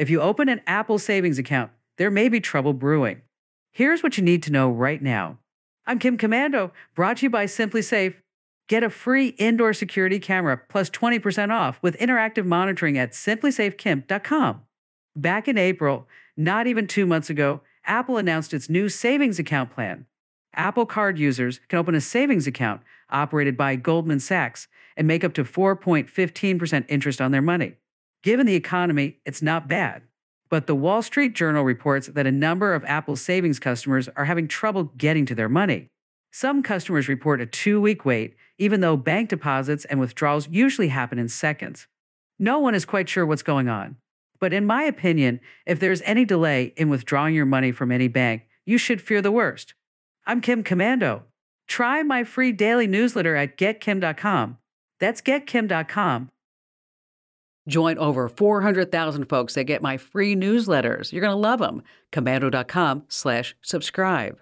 If you open an Apple savings account, there may be trouble brewing. Here's what you need to know right now. I'm Kim Komando, brought to you by SimpliSafe. Get a free indoor security camera plus 20% off with interactive monitoring at simplisafekimp.com. Back in April, not even two months ago, Apple announced its new savings account plan. Apple Card users can open a savings account operated by Goldman Sachs and make up to 4.15% interest on their money. Given the economy, it's not bad. But the Wall Street Journal reports that a number of Apple savings customers are having trouble getting to their money. Some customers report a two week wait, even though bank deposits and withdrawals usually happen in seconds. No one is quite sure what's going on. But in my opinion, if there's any delay in withdrawing your money from any bank, you should fear the worst. I'm Kim Komando. Try my free daily newsletter at getkim.com. That's getkim.com. Join over 400,000 folks that get my free newsletters. You're going to love them. Komando.com slash subscribe.